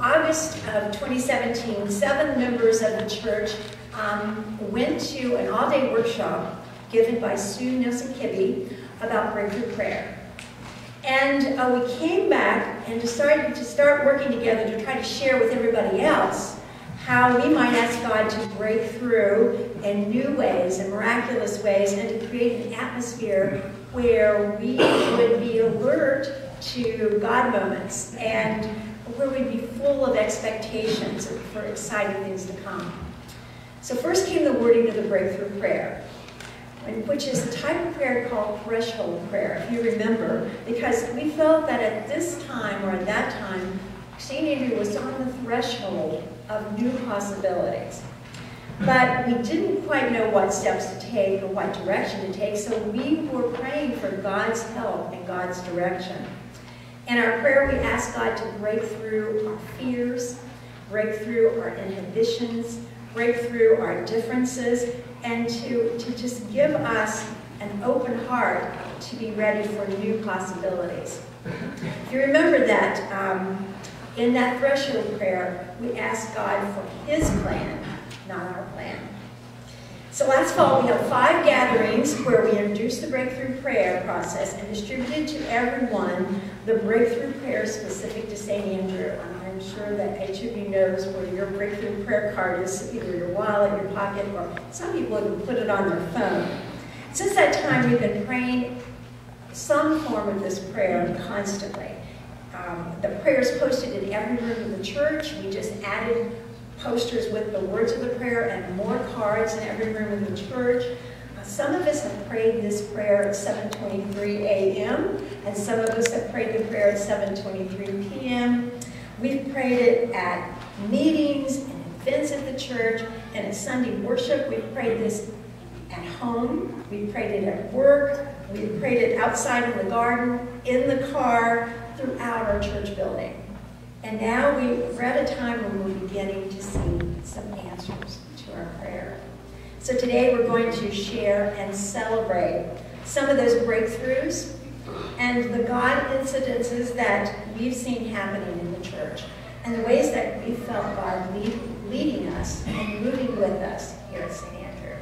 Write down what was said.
August of 2017, seven members of the church um, went to an all-day workshop given by Sue Nilson Kibbey about breakthrough prayer. And uh, we came back and decided to start working together to try to share with everybody else how we might ask God to break through in new ways and miraculous ways and to create an atmosphere where we would be alert to God moments and where we'd be full of expectations for exciting things to come. So first came the wording of the breakthrough prayer, which is a type of prayer called threshold prayer, if you remember, because we felt that at this time or at that time, St. Andrew was on the threshold of new possibilities. But we didn't quite know what steps to take or what direction to take, so we were praying for God's help and God's direction. In our prayer, we ask God to break through our fears, break through our inhibitions, break through our differences, and to, to just give us an open heart to be ready for new possibilities. If you remember that, um, in that threshold prayer, we ask God for his plan, not our last fall, we held five gatherings where we introduced the breakthrough prayer process and distributed to everyone the breakthrough prayer specific to St. Andrew. I'm sure that each of you knows where your breakthrough prayer card is, either your wallet, your pocket, or some people even put it on their phone. Since that time, we've been praying some form of this prayer constantly. Um, the prayers posted in every room of the church. We just added posters with the words of the prayer and more cards in every room of the church. Uh, some of us have prayed this prayer at 7.23 a.m. and some of us have prayed the prayer at 7.23 p.m. We've prayed it at meetings and events at the church and at Sunday worship. We've prayed this at home. We've prayed it at work. We've prayed it outside in the garden, in the car, throughout our church building. And now we, we're at a time when we're beginning to see some answers to our prayer. So today we're going to share and celebrate some of those breakthroughs and the God incidences that we've seen happening in the church and the ways that we felt God lead, leading us and moving with us here at St. Andrew.